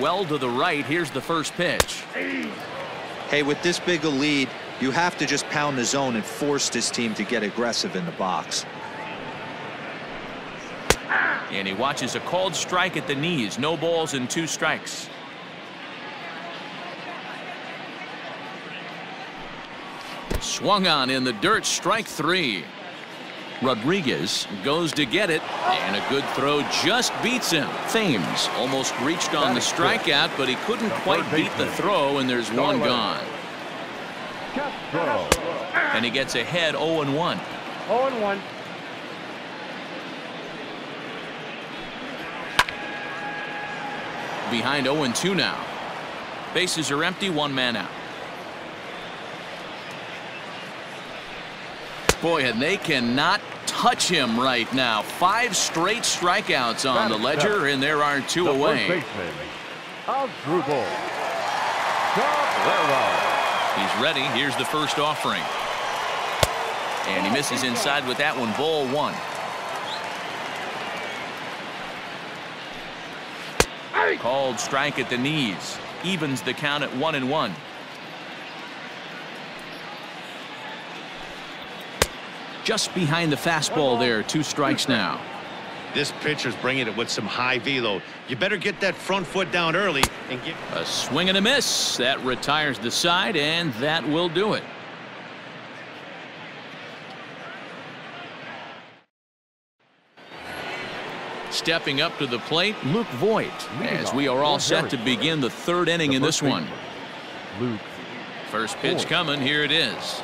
Well to the right. Here's the first pitch. Hey, with this big a lead, you have to just pound the zone and force this team to get aggressive in the box. And he watches a called strike at the knees. No balls and two strikes. Swung on in the dirt. Strike three. Rodriguez goes to get it, and a good throw just beats him. Thames almost reached on the strikeout, but he couldn't quite beat the throw, and there's one gone. And he gets ahead 0 1. 0 1. Behind 0 2 now. Bases are empty, one man out. Boy, and they cannot touch him right now. Five straight strikeouts on the ledger, and there are two away. He's ready. Here's the first offering. And he misses inside with that one. Ball one. Called strike at the knees. Evens the count at one and one. Just behind the fastball there. Two strikes now. This pitcher's bringing it with some high velo. You better get that front foot down early and get a swing and a miss. That retires the side, and that will do it. Stepping up to the plate, Luke Voit, as we are all set to begin the third inning in this one. Luke. First pitch coming. Here it is.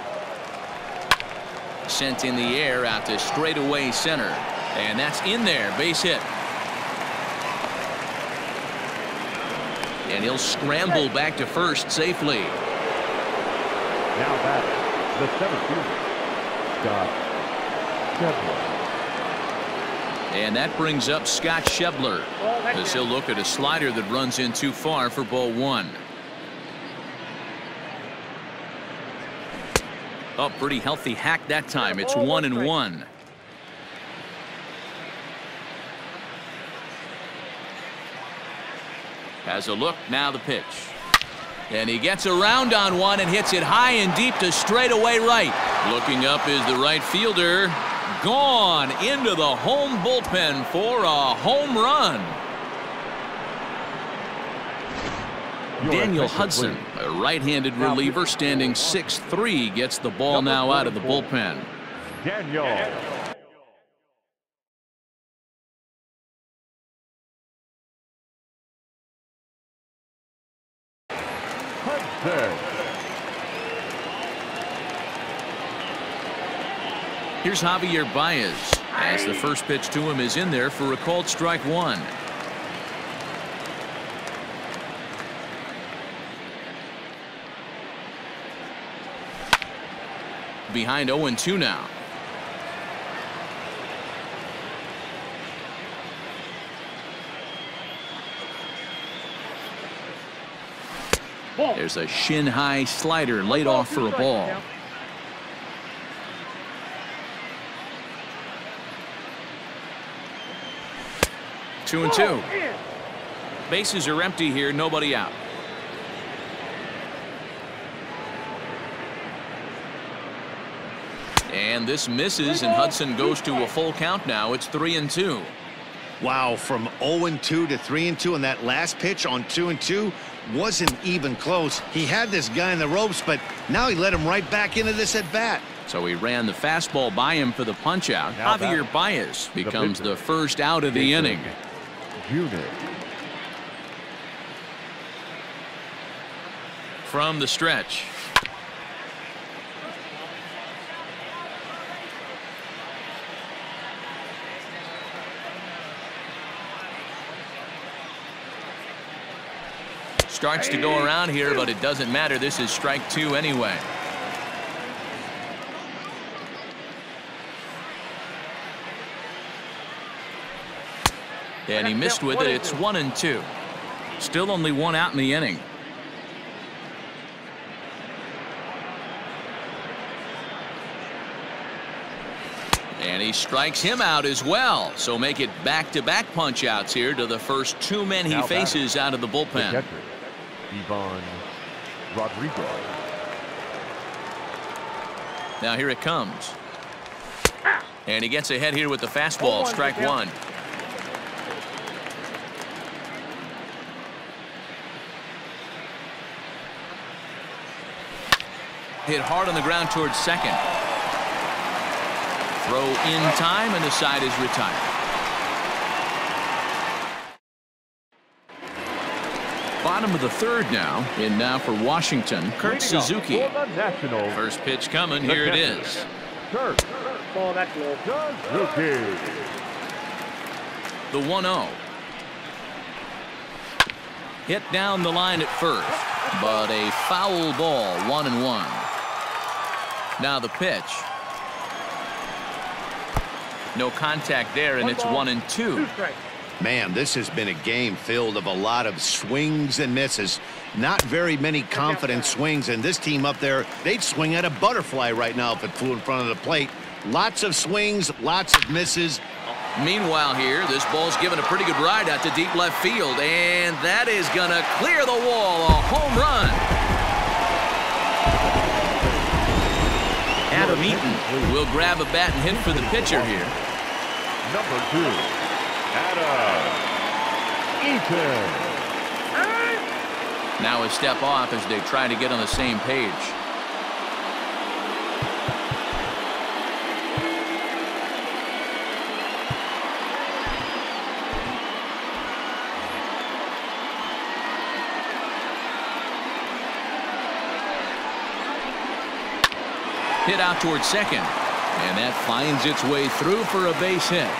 Sent in the air out to straightaway center. And that's in there. Base hit. And he'll scramble back to first safely. Now back the seventh fielder, Scott Schebler. And that brings up Scott Schebler as he'll look at a slider that runs in too far for ball one. Oh, pretty healthy hack that time. It's oh, one and one. Has a look. Now the pitch. And he gets around on one and hits it high and deep to straightaway right. Looking up is the right fielder. Gone into the home bullpen for a home run. Daniel Hudson, a right-handed reliever standing 6-3, gets the ball now out of the bullpen. Daniel. Here's Javier Baez as the first pitch to him is in there for a called strike one. Behind 0 2 now. There's a shin high slider laid off for a ball. Two and two. Bases are empty here. Nobody out. And this misses, and Hudson goes to a full count now. It's three and two. Wow, from 0 and 2 to 3 and 2 on that last pitch on 2 and 2 wasn't even close. He had this guy in the ropes, but now he let him right back into this at bat. So he ran the fastball by him for the punch out. Javier Baez becomes the first out of the inning. Unit. From the stretch. Starts to go around here, but it doesn't matter. This is strike two anyway. And he missed with it. It's one and two. Still only one out in the inning. And he strikes him out as well. So make it back-to-back punch outs here to the first two men he faces out of the The bullpen. Catcher, Ivan Rodriguez. Now here it comes. And he gets ahead here with the fastball. Strike one. Hit hard on the ground towards second. Throw in time and the side is retired. Bottom of the third now. In now for Washington, Kurt Suzuki. For the Nationals, First pitch coming. Here it is. Kurt Ball that's low. Suzuki. The 1 0. Hit down the line at first, but a foul ball, 1 and 1. Now the pitch. No contact there, and it's 1 and 2. Two. Man, this has been a game filled of a lot of swings and misses. Not very many confident swings, and this team up there, they'd swing at a butterfly right now if it flew in front of the plate. Lots of swings, lots of misses. Meanwhile, here, this ball's given a pretty good ride out to deep left field, and that is going to clear the wall. A home run. Adam Eaton will grab a bat and hit for the pitcher here. Number two, Eaton. Now a step off as they try to get on the same page. Hit out towards second. And that finds its way through for a base hit.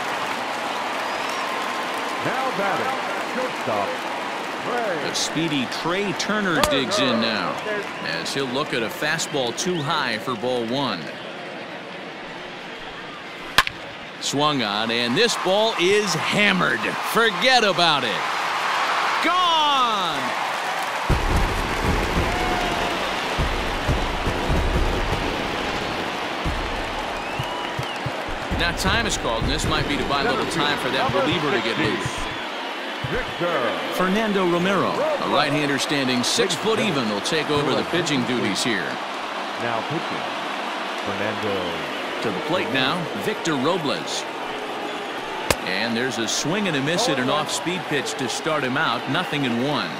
Now batting, shortstop, speedy Trea Turner digs in now as he'll look at a fastball too high for ball one. Swung on, and this ball is hammered. Forget about it. Gone! Now time is called, and this might be to buy a little time for that reliever to get loose. Victor Fernando Romero, a right-hander standing six foot even, will take over the pitching duties here. now pitching. Fernando To the plate now, Victor Robles. And there's a swing and a miss at an oh. off-speed pitch to start him out. Nothing in one.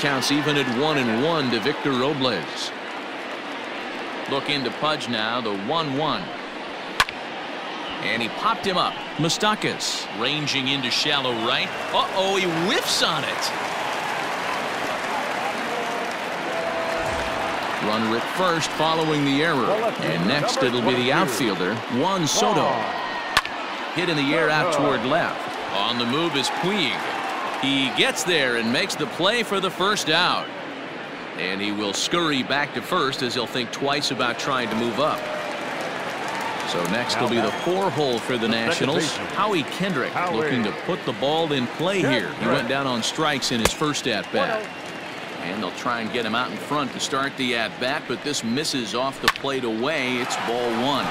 Counts even at one and one to Victor Robles. Look into Pudge now, the 1-1. And he popped him up. Moustakas ranging into shallow right. Uh-oh, he whiffs on it. Runner at first following the error. And next it'll be the outfielder, Juan Soto. Hit in the air out toward left. On the move is Puig. He gets there and makes the play for the first out. And he will scurry back to first as he'll think twice about trying to move up. So next will be the four hole for the Nationals. Howie Kendrick looking to put the ball in play here. He went down on strikes in his first at bat. Oh. And they'll try and get him out in front to start the at bat, but this misses off the plate away. It's ball one.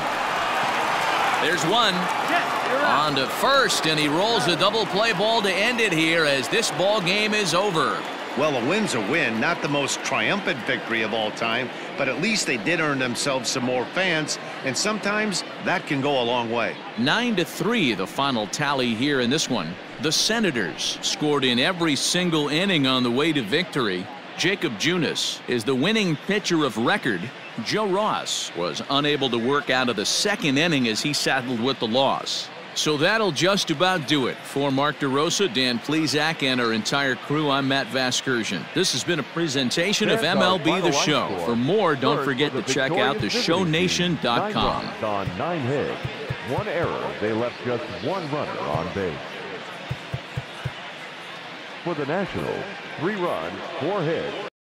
There's one Yes, on to first, and he rolls a double play ball to end it here as this ball game is over. Well, a win's a win. Not the most triumphant victory of all time, but at least they did earn themselves some more fans, and sometimes that can go a long way. 9 to 3 the final tally here in this one. The Senators scored in every single inning on the way to victory. Jakob Junis is the winning pitcher of record. Joe Ross was unable to work out of the second inning as he saddled with the loss. So that'll just about do it. For Mark DeRosa, Dan Plesac, and our entire crew, I'm Matt Vasgersian. This has been a presentation of MLB The Show. For more, don't forget to check out victorious Division team. theshowNation.com. On nine hits. One error. They left just one runner on base. For the Nationals, three runs, four hits,